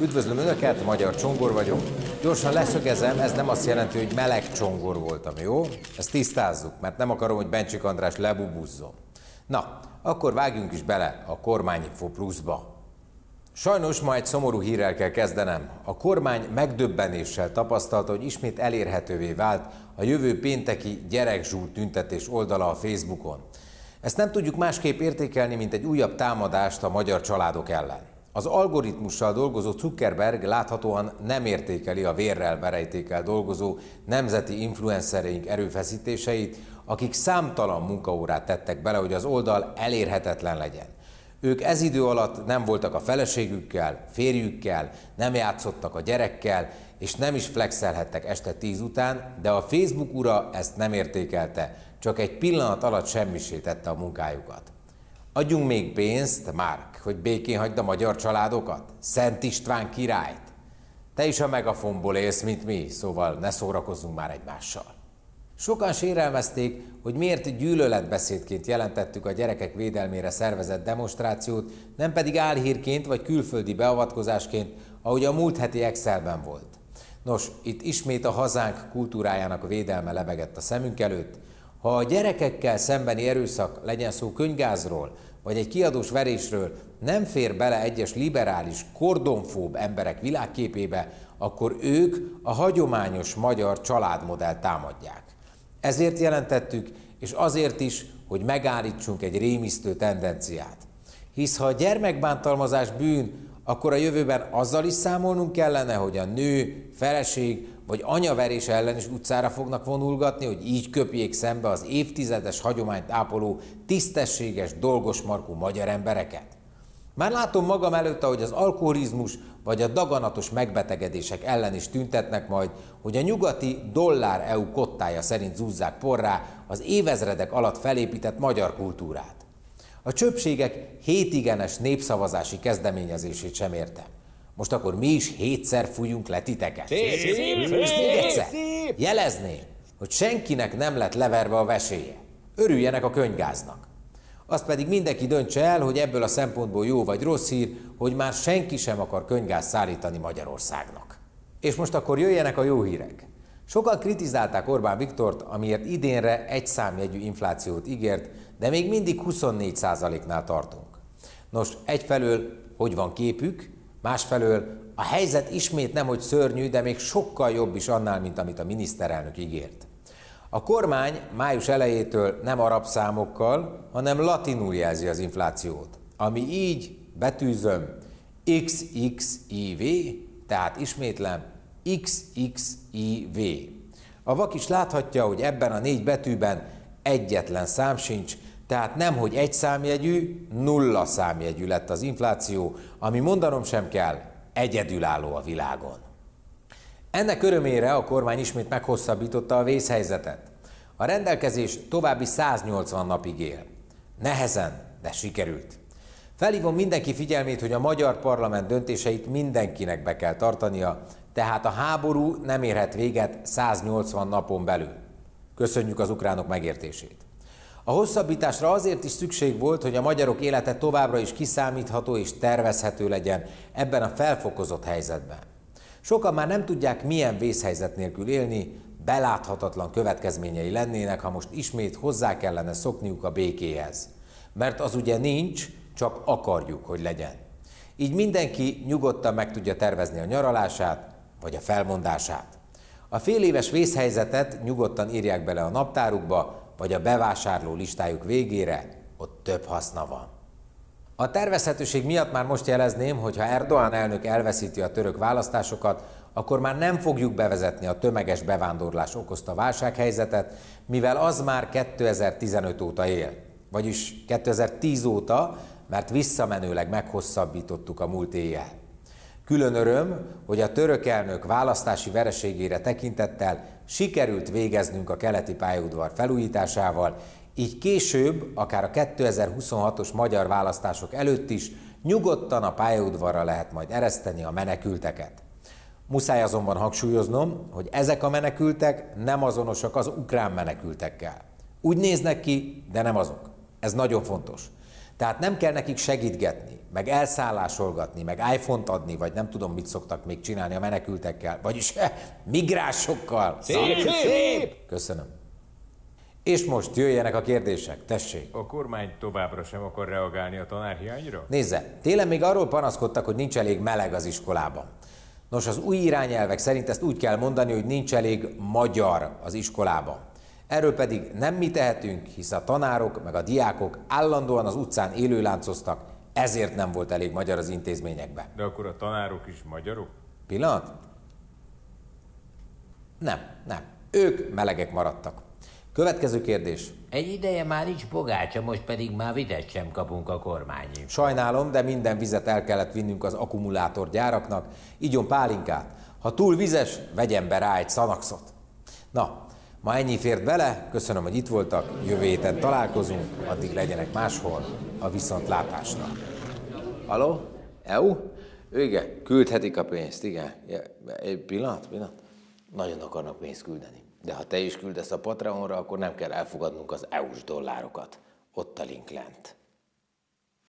Üdvözlöm Önöket, Magyar Csongor vagyok. Gyorsan leszögezem, ez nem azt jelenti, hogy meleg csongor voltam, jó? Ezt tisztázzuk, mert nem akarom, hogy Bencsik András lebubuzzon. Na, akkor vágjunk is bele a Kormányinfo Pluszba. Sajnos ma egy szomorú hírrel kell kezdenem. A kormány megdöbbenéssel tapasztalta, hogy ismét elérhetővé vált a jövő pénteki gyerekzsúr tüntetés oldala a Facebookon. Ezt nem tudjuk másképp értékelni, mint egy újabb támadást a magyar családok ellen. Az algoritmussal dolgozó Zuckerberg láthatóan nem értékeli a vérrel verejtékkel dolgozó nemzeti influencereink erőfeszítéseit, akik számtalan munkaórát tettek bele, hogy az oldal elérhetetlen legyen. Ők ez idő alatt nem voltak a feleségükkel, férjükkel, nem játszottak a gyerekkel, és nem is flexelhettek este tíz után, de a Facebook ura ezt nem értékelte, csak egy pillanat alatt semmisé tette a munkájukat. Adjunk még pénzt, Márk, hogy békén hagyd a magyar családokat? Szent István királyt? Te is a megafonból élsz, mint mi, szóval ne szórakozzunk már egymással. Sokan sérelmezték, hogy miért gyűlöletbeszédként jelentettük a gyerekek védelmére szervezett demonstrációt, nem pedig álhírként vagy külföldi beavatkozásként, ahogy a múlt heti Excelben volt. Nos, itt ismét a hazánk kultúrájának védelme lebegett a szemünk előtt. Ha a gyerekekkel szembeni erőszak, legyen szó könyvgázról, vagy egy kiadós verésről nem fér bele egyes liberális, kordonfób emberek világképébe, akkor ők a hagyományos magyar családmodell támadják. Ezért jelentettük, és azért is, hogy megállítsunk egy rémisztő tendenciát. Hisz ha a gyermekbántalmazás bűn, akkor a jövőben azzal is számolnunk kellene, hogy a nő, feleség vagy anyaverés ellen is utcára fognak vonulgatni, hogy így köpjék szembe az évtizedes hagyományt ápoló, tisztességes, dolgos markú magyar embereket. Már látom magam előtt, hogy az alkoholizmus vagy a daganatos megbetegedések ellen is tüntetnek majd, hogy a nyugati dollár EU kottája szerint zúzzák porrá az évezredek alatt felépített magyar kultúrát. A csöpségek hétigenes népszavazási kezdeményezését sem értem. Most akkor mi is hétszer fújjunk le titeket. Szép, szép, És még egyszer, jelezné, hogy senkinek nem lett leverve a veséje. Örüljenek a könyvgáznak. Azt pedig mindenki döntse el, hogy ebből a szempontból jó vagy rossz hír, hogy már senki sem akar könyvgáz szállítani Magyarországnak. És most akkor jöjjenek a jó hírek. Sokan kritizálták Orbán Viktort, amiért idénre egy számjegyű inflációt ígért, de még mindig 24%-nál tartunk. Nos, egyfelől hogy van képük, másfelől a helyzet ismét nem hogy szörnyű, de még sokkal jobb is annál, mint amit a miniszterelnök ígért. A kormány május elejétől nem arab számokkal, hanem latinul jelzi az inflációt, ami így betűzöm XXIV, tehát ismétlem XXIV. A vak is láthatja, hogy ebben a négy betűben egyetlen szám sincs, tehát nem, hogy egy számjegyű, nulla számjegyű lett az infláció, ami mondanom sem kell, egyedülálló a világon. Ennek örömére a kormány ismét meghosszabbította a vészhelyzetet. A rendelkezés további 180 napig él. Nehezen, de sikerült. Felhívom mindenki figyelmét, hogy a magyar parlament döntéseit mindenkinek be kell tartania, tehát a háború nem érhet véget 180 napon belül. Köszönjük az ukránok megértését. A hosszabbításra azért is szükség volt, hogy a magyarok élete továbbra is kiszámítható és tervezhető legyen ebben a felfokozott helyzetben. Sokan már nem tudják, milyen vészhelyzet nélkül élni, beláthatatlan következményei lennének, ha most ismét hozzá kellene szokniuk a békéhez. Mert az ugye nincs, csak akarjuk, hogy legyen. Így mindenki nyugodtan meg tudja tervezni a nyaralását, vagy a felmondását. A fél éves vészhelyzetet nyugodtan írják bele a naptárukba, vagy a bevásárló listájuk végére, ott több haszna van. A tervezhetőség miatt már most jelezném, hogy ha Erdoğan elnök elveszíti a török választásokat, akkor már nem fogjuk bevezetni a tömeges bevándorlás okozta válsághelyzetet, mivel az már 2015 óta él. Vagyis 2010 óta, mert visszamenőleg meghosszabbítottuk a múlt éjjel. Külön öröm, hogy a török elnök választási vereségére tekintettel sikerült végeznünk a keleti pályaudvar felújításával, így később, akár a 2026-os magyar választások előtt is nyugodtan a pályaudvarra lehet majd ereszteni a menekülteket. Muszáj azonban hangsúlyoznom, hogy ezek a menekültek nem azonosak az ukrán menekültekkel. Úgy néznek ki, de nem azok. Ez nagyon fontos. Tehát nem kell nekik segítgetni, meg elszállásolgatni, meg iPhone-t adni, vagy nem tudom, mit szoktak még csinálni a menekültekkel, vagyis migránsokkal. Szép, szép! Köszönöm. És most jöjjenek a kérdések, tessék. A kormány továbbra sem akar reagálni a tanárhiányra? Nézze, télen még arról panaszkodtak, hogy nincs elég meleg az iskolában. Nos, az új irányelvek szerint ezt úgy kell mondani, hogy nincs elég magyar az iskolában. Erről pedig nem mi tehetünk, hisz a tanárok meg a diákok állandóan az utcán élőláncoztak, ezért nem volt elég magyar az intézményekben. De akkor a tanárok is magyarok? Pillanat? Nem, nem. Ők melegek maradtak. Következő kérdés. Egy ideje már nincs pogácsa, most pedig már vizet sem kapunk a kormányi. Sajnálom, de minden vizet el kellett vinnünk az akkumulátorgyáraknak. Igyon pálinkát. Ha túl vizes, vegyen be rá egy szanaxot. Na, ma ennyi fért bele, köszönöm, hogy itt voltak, jövő héten találkozunk, addig legyenek máshol a viszontlátásra. Haló? EU? Igen, küldhetik a pénzt, igen. Egy pillanat, pillanat. Nagyon akarnak pénzt küldeni. De ha te is küldesz a Patreonra, akkor nem kell elfogadnunk az EU-s dollárokat. Ott a link lent.